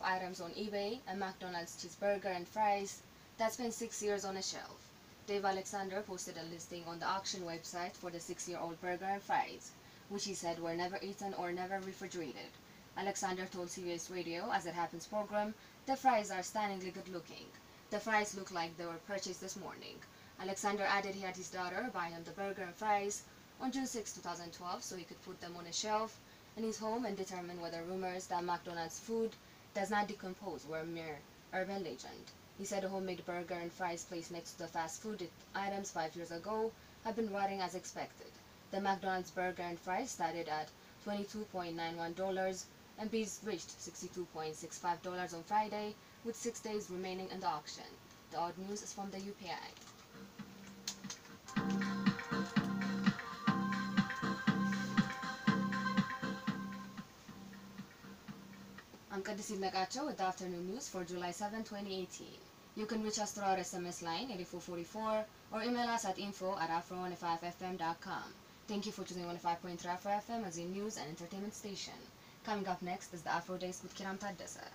of items on eBay, a McDonald's cheeseburger and fries that spent six years on a shelf. Dave Alexander posted a listing on the auction website for the six-year-old burger and fries, which he said were never eaten or never refrigerated. Alexander told CBC Radio, as it happens program, the fries are stunningly good looking. The fries look like they were purchased this morning. Alexander added he had his daughter buy him the burger and fries on June 6, 2012, so he could put them on a shelf in his home and determine whether rumors that McDonald's food does not decompose were mere urban legend. He said a homemade burger and fries placed next to the fast food items five years ago have been rotting as expected. The McDonald's burger and fries started at $22.91 and bids reached $62.65 on Friday, with six days remaining in the auction. The odd news is from the UPI. I'm Kidist Yidnekachew with afternoon news for July 7, 2018. You can reach us through our SMS line 8444 or email us at info at afro105fm.com. Thank you for choosing 105.3 Afro FM as your news and entertainment station. Coming up next is the Afro Days with Kiram Taddasa.